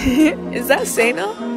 Is that Sana?